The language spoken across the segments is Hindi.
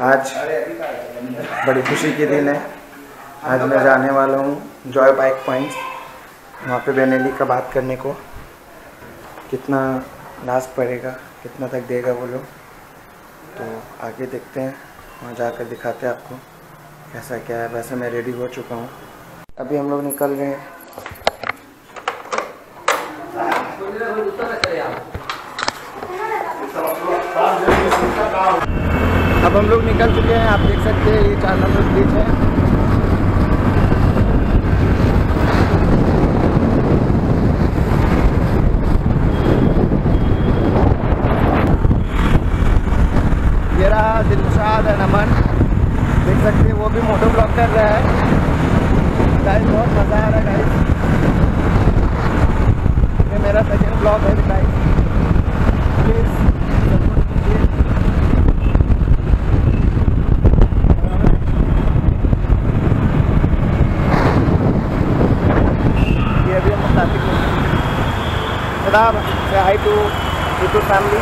आज बड़ी खुशी के दिन है। आज मैं जाने वाला हूँ जॉय बाइक पॉइंट्स वहाँ पे बेनेली का बात करने को। कितना लास्ट पड़ेगा, कितना तक देगा वो लोग। तो आगे देखते हैं। वहाँ जाकर दिखाते हैं आपको कैसा क्या है। वैसे मैं रेडी हो चुका हूँ। अभी हम लोग निकल रहे हैं। अब हम लोग निकल चुके हैं, आप देख सकते हैं, ये चार नंबर ब्रिज है। ये रहा दिलशाद है नमन। देख सकते हैं, वो भी मोटो ब्लॉक कर रहा है। गाइस बहुत मज़ा आ रहा है गाइस ये मेरा सेकेंड ब्लॉग है गाइस प्लीज़ ये अभी हम ट्रैफ़िक में शुदाब हाई to to family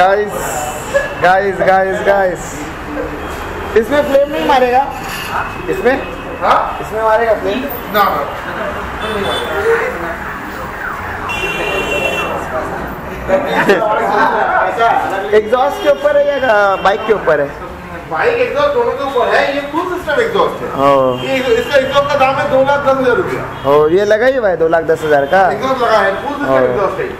guys guys guys guys इसमें फ्लेम नहीं मारेगा? इसमें? हाँ? इसमें मारेगा फ्लेम ना एग्जॉस्ट के ऊपर है या बाइक के ऊपर है? बाइक एग्जॉस्ट दोनों के ऊपर है ये फुल सिस्टम एग्जॉस्ट है। ओ। ये इसका एग्जॉस्ट का दाम है दो लाख दस हज़ार रुपया। ये लगा ही हुआ है दो लाख दस हज़ार का। एग्जॉस्ट लगा है फुल सिस्टम। एग्जॉस्ट है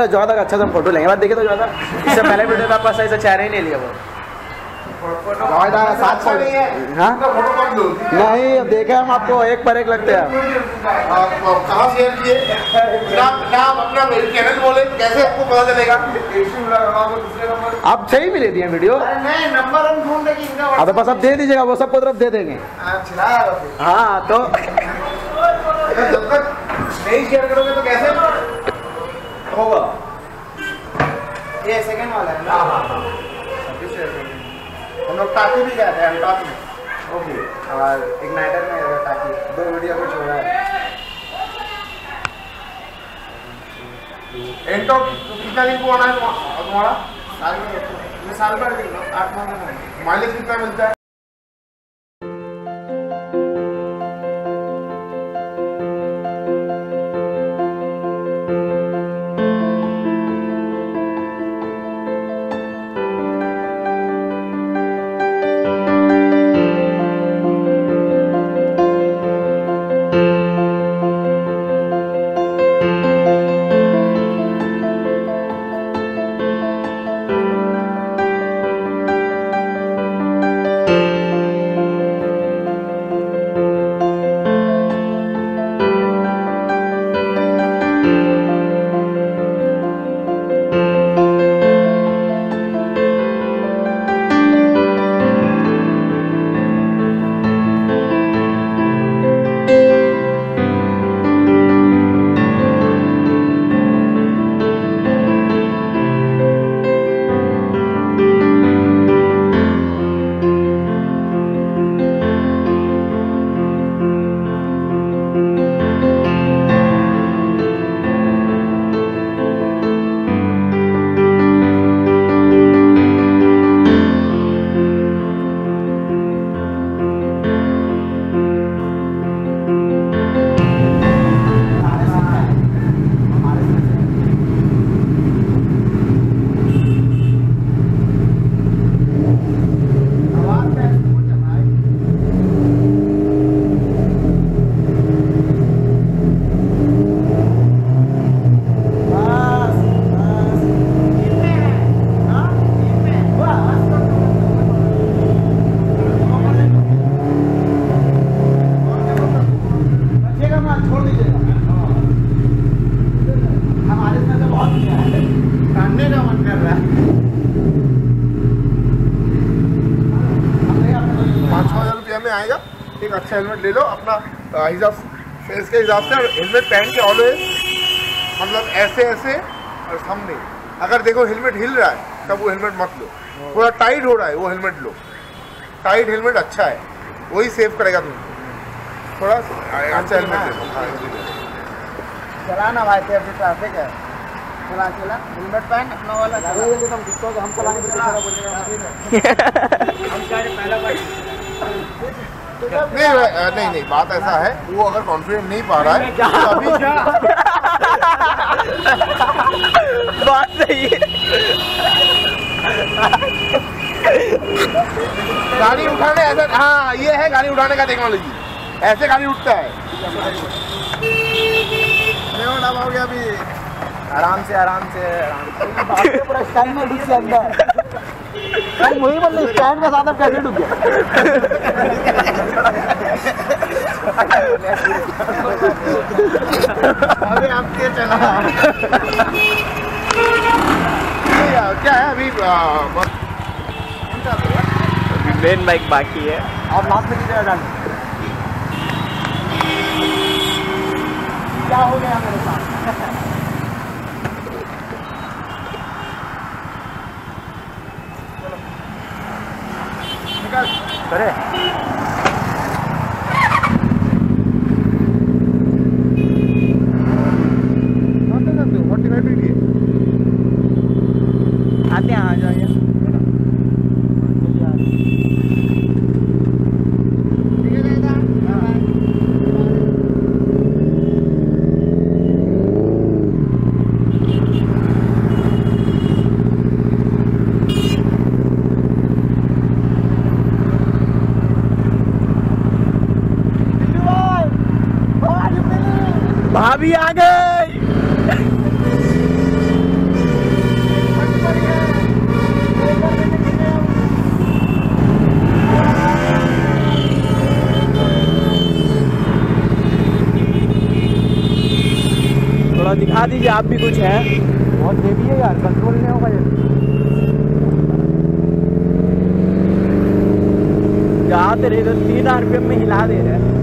अरे ज़्यादा अच्छा सा फ़ोटो लेंगे। बात देखे तो ज़्यादा। इससे पहले वीडियो में आपका सही से चेहरा ही नहीं लिया वो। हाँ? नहीं देखे हम आपको एक पर एक लगते हैं। आप सही भी ले दिए वीडियो नंबर अब तो बस अब दे दीजिएगा, वो सबको तरफ़ दे देंगे। हाँ तो जब तक नहीं शेयर करोगे तो कैसे? होगा। ये सेकंड वाला है ना? हाँ हाँ हाँ। हम लोग टाकी भी गए थे अल्टॉप में ओके। और इग्नाइटर में ताकि दो वीडियो को छोड़ा है। एंटॉप कितना दिन को आना है तुम्हारा? साल में साल भर दिन आठ महीने माइलेज कितना मिलता हाँ? अच्छा हेलमेट ले लो अपना हिसाब फेस के हिसाब से और हेलमेट पहन के ऑलवेज मतलब ऐसे ऐसे और सामने अगर देखो हेलमेट हिल रहा है तब वो हेलमेट मत लो। थोड़ा टाइट हो रहा है वो हेलमेट लो। टाइट हेलमेट अच्छा है वही सेव करेगा तुमको थोड़ा अच्छा हेलमेट ले लो हाँ, चलाना भाई तेरे से ट्रैफ़िक है। चला चला। हेलमेट पहन अपना वाला। चला ये तुम हम चलाने के लिए हम पहला बार नहीं नहीं नहीं बात ऐसा है वो अगर कॉन्फिडेंट नहीं पा रहा है तो अभी बात सही गाड़ी उठाने ऐसा हाँ ये है गाड़ी उठाने का टेक्नोलॉजी ऐसे गाड़ी उठता है। हो गया अभी। आराम से आराम से आराम से। पूरा स्टैंड में डूब गया अंदर। वही मतलब स्टैंड के साथ अब कैसे डूब गया? अभी आपके चला। क्या है अभी अ, बस- मेन बाइक बाकी है। और लास्ट में कितने डाल क्या हो गया मेरे साथ? करे कौन सा करते हो फोर्टी फाइव है आ जाइए भाभी आ गई दिखा दीजिए आप भी कुछ है। बहुत देवी है यार कंट्रोल नहीं होगा ये। जाते रहे तो तीन आरपीएम में हिला दे रहे हैं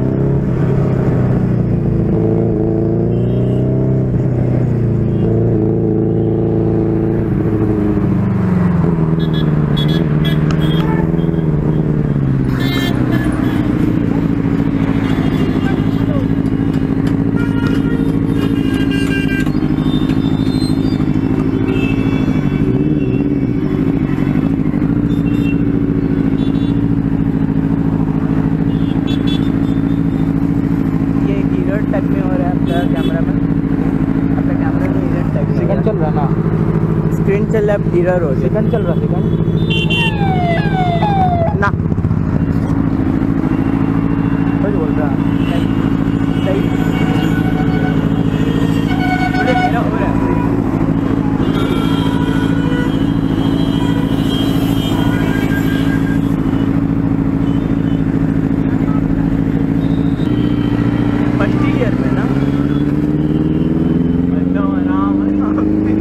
ये हीरो टच में हो रहा है आपका कैमरा में आपका कैमरा में हीरो टच सेकंड चल रहा ना चल रहा है सेकंड चल रहा सेकंड ना. कुछ बोल रहा. सही बोले हीरो हो रहा है फ़र्स्ट ईयर में ना एकदम आराम आराम से।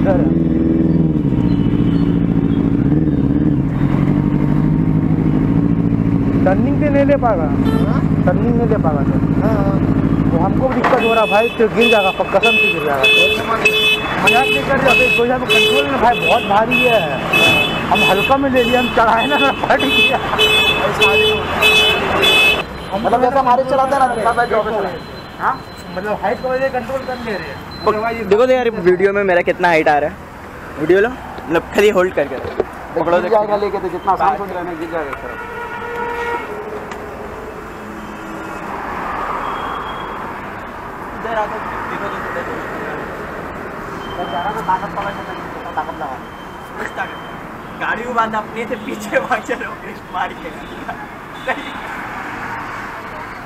इधर टर्निंग पे नहीं ले पाएगा। टर्निंग नहीं ले पाएगा सर। तो हमको भी दिक्कत हो रहा भाई तो गिर जाएगा पक्का कसम से गिर जाएगा। मज़ाक नहीं कर रहे कंट्रोल में भाई बहुत भारी है। हम हल्का में ले लिए हम चढ़ाए ना ना फट गया। मतलब जैसा हमारे चलाते ना सब जॉब हाँ। मतलब हाइट को कंट्रोल कर ले रहे। हैं देखो तो यार वीडियो में मेरा कितना हाइट आ रहा है। वीडियो लो मतलब खाली होल्ड करके। पकड़ो जाएगा लेके तो जितना आसान सोच रहे हैं गिर जाएगा इधर आकर देखो तो ताकत पकड़ के नहीं ताकत लगा कुछ ताकत गाड़ी को बांधा, अपने से पीछे वहाँ चलो मार के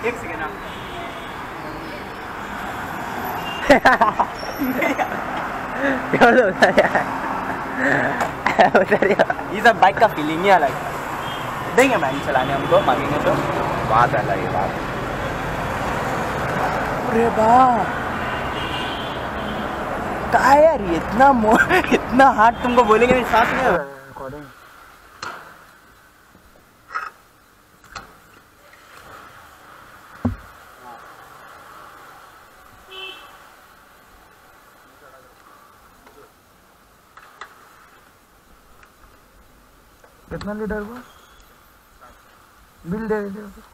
एक सेकेंड, आप। ये सब बाइक का फीलिंग ही अलग देंगे मैम चलाने हमको, मांगेंगे तो। बात अलग है, बात। अरे बाप। का यार, इतना इतना हार्ड तुमको बोलेंगे नहीं सांस नहीं। कितना लीटर को बिल दे दीजिए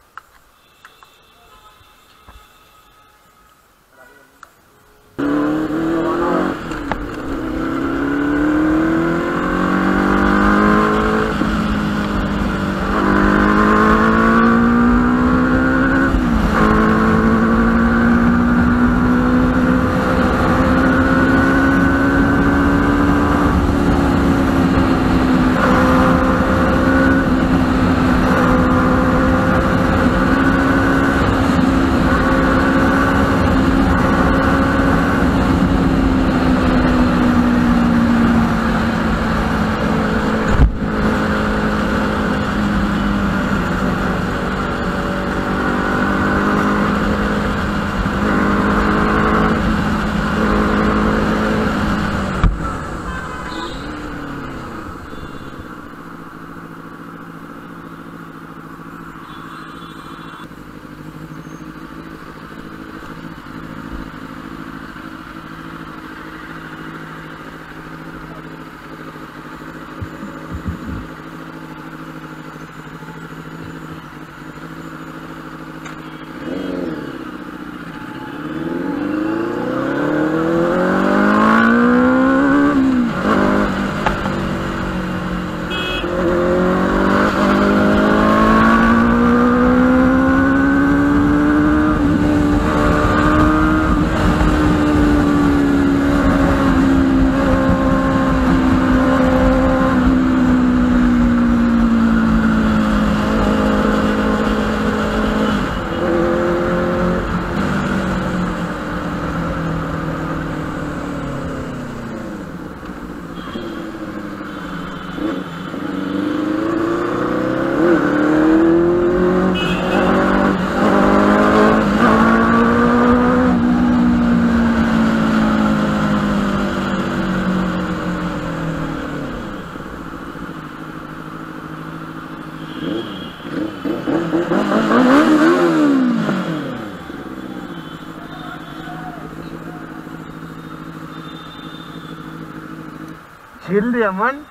मन?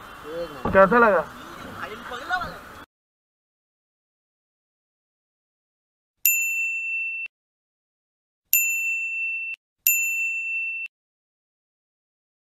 कैसा लगा?